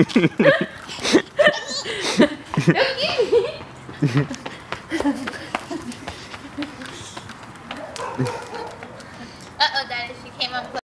Uh-oh, Daddy, she came up